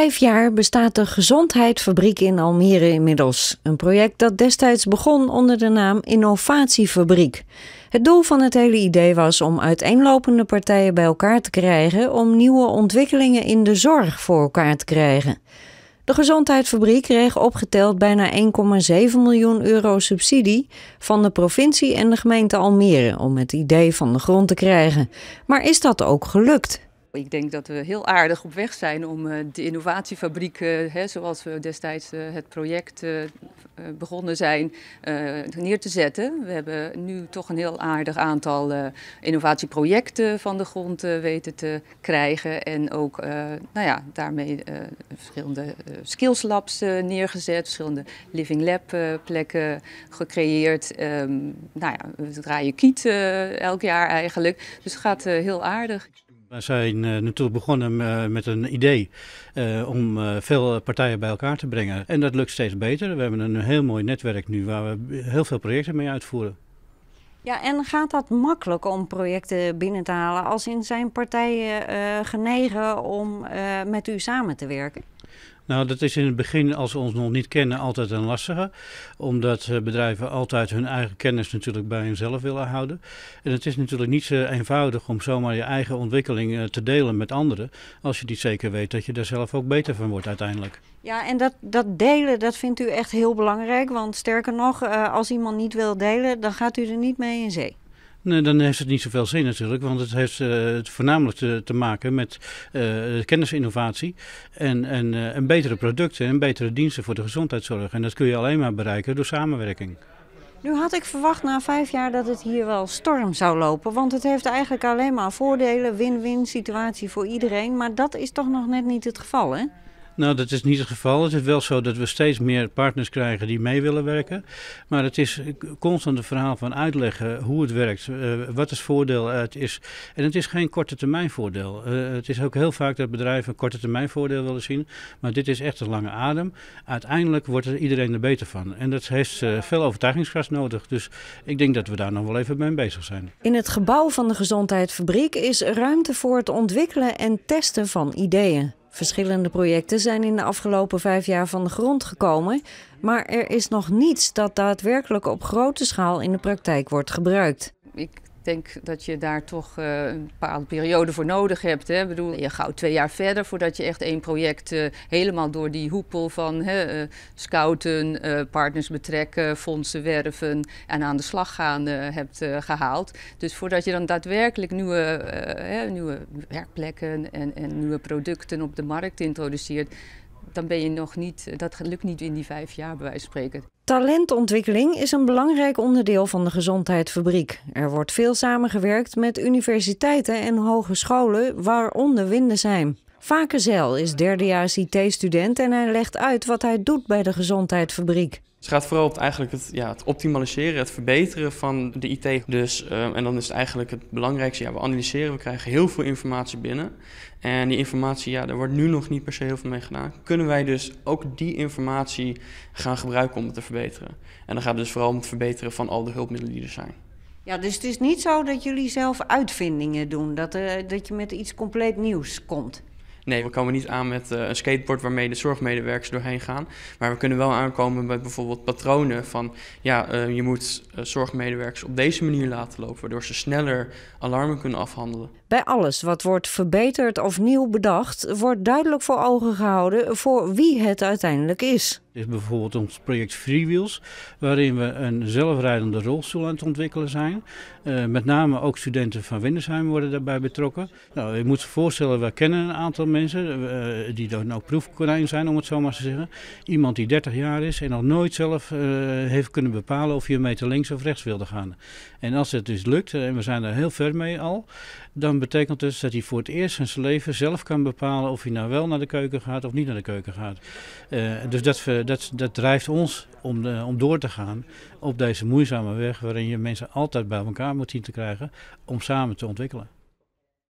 Vijf jaar bestaat de Gezondheidsfabriek in Almere inmiddels. Een project dat destijds begon onder de naam Innovatiefabriek. Het doel van het hele idee was om uiteenlopende partijen bij elkaar te krijgen om nieuwe ontwikkelingen in de zorg voor elkaar te krijgen. De Gezondheidsfabriek kreeg opgeteld bijna 1,7 miljoen euro subsidie van de provincie en de gemeente Almere om het idee van de grond te krijgen. Maar is dat ook gelukt? Ik denk dat we heel aardig op weg zijn om eh, de innovatiefabriek, eh, hè, zoals we destijds eh, het project begonnen zijn, neer te zetten. We hebben nu toch een heel aardig aantal innovatieprojecten van de grond weten te krijgen. En ook nou ja, daarmee verschillende skills labs neergezet, verschillende living lab plekken gecreëerd. Ehm, nou ja, we draaien kiet elk jaar eigenlijk. Dus het gaat heel aardig. We zijn uh, natuurlijk begonnen uh, met een idee uh, om veel partijen bij elkaar te brengen. En dat lukt steeds beter. We hebben een heel mooi netwerk nu waar we heel veel projecten mee uitvoeren. Ja, en gaat dat makkelijk om projecten binnen te halen? Als in zijn partijen genegen om met u samen te werken? Nou, dat is in het begin, als we ons nog niet kennen, altijd een lastige. Omdat eh, bedrijven altijd hun eigen kennis natuurlijk bij hunzelf willen houden. En het is natuurlijk niet zo eenvoudig om zomaar je eigen ontwikkeling eh, te delen met anderen. Als je niet zeker weet dat je daar zelf ook beter van wordt uiteindelijk. Ja, en dat, dat delen, dat vindt u echt heel belangrijk. Want sterker nog, uh, als iemand niet wil delen, dan gaat u er niet mee in zee. Nee, dan heeft het niet zoveel zin natuurlijk, want het heeft het voornamelijk te, te, maken met uh, kennisinnovatie en, en, uh, en betere producten en betere diensten voor de gezondheidszorg. En dat kun je alleen maar bereiken door samenwerking. Nu had ik verwacht na vijf jaar dat het hier wel storm zou lopen, want het heeft eigenlijk alleen maar voordelen, win-win situatie voor iedereen. Maar dat is toch nog net niet het geval, hè? Nou, dat is niet het geval. Het is wel zo dat we steeds meer partners krijgen die mee willen werken. Maar het is constant een verhaal van uitleggen hoe het werkt, uh, wat het voordeel uit is. En het is geen korte termijn voordeel. Uh, het is ook heel vaak dat bedrijven een korte termijn voordeel willen zien. Maar dit is echt een lange adem. Uiteindelijk wordt er iedereen er beter van. En dat heeft uh, veel overtuigingskracht nodig. Dus ik denk dat we daar nog wel even mee bezig zijn. In het gebouw van de Gezondheidsfabriek is ruimte voor het ontwikkelen en testen van ideeën. Verschillende projecten zijn in de afgelopen vijf jaar van de grond gekomen, maar er is nog niets dat daadwerkelijk op grote schaal in de praktijk wordt gebruikt. Ik denk dat je daar toch uh, een bepaalde periode voor nodig hebt. Hè. Ik bedoel, je gauw twee jaar verder voordat je echt één project uh, helemaal door die hoepel van hè, uh, scouten, partners betrekken, fondsen werven en aan de slag gaan hebt gehaald. Dus voordat je dan daadwerkelijk nieuwe, nieuwe werkplekken en, en nieuwe producten op de markt introduceert, dan ben je nog niet, dat lukt niet in die vijf jaar bij wijze van spreken. Talentontwikkeling is een belangrijk onderdeel van de Gezondheidsfabriek. Er wordt veel samengewerkt met universiteiten en hogescholen, waaronder Windesheim. Vakezel is derdejaars IT-student en hij legt uit wat hij doet bij de Gezondheidsfabriek. Het gaat vooral op het, eigenlijk het, ja, het optimaliseren, het verbeteren van de IT. Dus, uh, en dan is het eigenlijk het belangrijkste, ja, we analyseren, we krijgen heel veel informatie binnen. En die informatie, ja, daar wordt nu nog niet per se heel veel mee gedaan. Kunnen wij dus ook die informatie gaan gebruiken om het te verbeteren? En dan gaat het dus vooral om het verbeteren van al de hulpmiddelen die er zijn. Ja, dus het is niet zo dat jullie zelf uitvindingen doen, dat, uh, dat je met iets compleet nieuws komt. Nee, we komen niet aan met uh, een skateboard waarmee de zorgmedewerkers doorheen gaan. Maar we kunnen wel aankomen met bijvoorbeeld patronen van... ja, uh, je moet uh, zorgmedewerkers op deze manier laten lopen... waardoor ze sneller alarmen kunnen afhandelen. Bij alles wat wordt verbeterd of nieuw bedacht... wordt duidelijk voor ogen gehouden voor wie het uiteindelijk is. Dit is bijvoorbeeld ons project Freewheels, waarin we een zelfrijdende rolstoel aan het ontwikkelen zijn. Uh, met name ook studenten van Windesheim worden daarbij betrokken. Nou, je moet je voorstellen, we kennen een aantal mensen uh, die dan ook proefkonijn zijn, om het zo maar te zeggen. Iemand die 30 jaar is en nog nooit zelf uh, heeft kunnen bepalen of je een meter links of rechts wilde gaan. En als het dus lukt, en we zijn er heel ver mee al, dan betekent dus dat hij voor het eerst in zijn leven zelf kan bepalen of hij nou wel naar de keuken gaat of niet naar de keuken gaat. dus dat dat, dat drijft ons om, de, om door te gaan op deze moeizame weg waarin je mensen altijd bij elkaar moet zien te krijgen om samen te ontwikkelen.